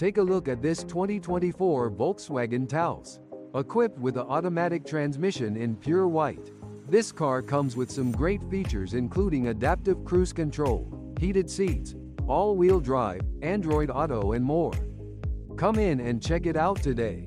Take a look at this 2024 Volkswagen Taos. Equipped with an automatic transmission in pure white. This car comes with some great features including adaptive cruise control, heated seats, all-wheel drive, Android Auto and more. Come in and check it out today.